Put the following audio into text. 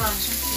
放上